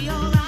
be alright.